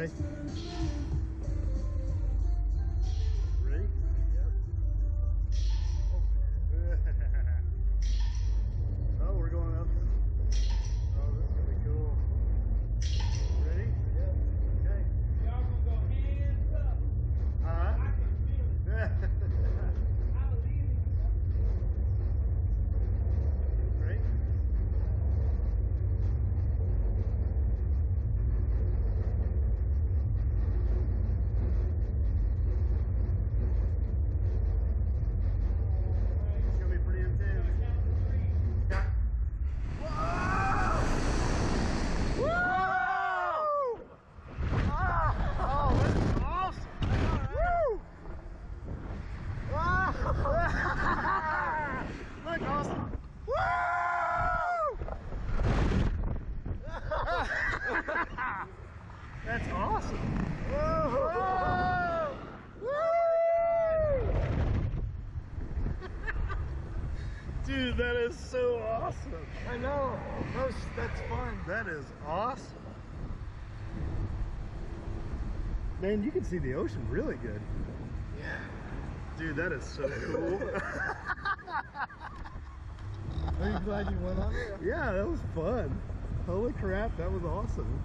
Okay. Ready? oh, we're going up. Oh, this is gonna be cool. Ready? Yep. Okay. Y'all gonna go hands up. I Huh? can feel it. I believe it. Ready? It's gonna be pretty intense. Count to three. Oh, that's awesome! Woo! Look, awesome! That's awesome! Dude, that is so awesome! I know. That's, that's fun. That is awesome. Man, you can see the ocean really good. Yeah. Dude, that is so cool. Are you glad you went on it? yeah, that was fun. Holy crap, that was awesome.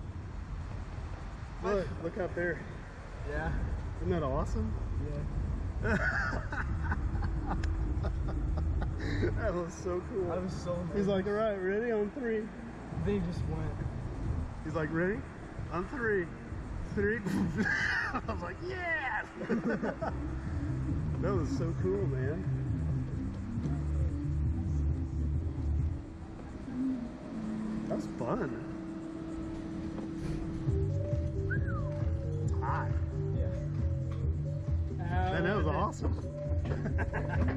Look, look out there. Yeah. Isn't that awesome? Yeah. That was so cool. I was so He's like, all right, ready on three. they just went. He's like, ready? On three. Three. I was like, yes! that was so cool, man. That was fun. awesome.